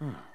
Huh.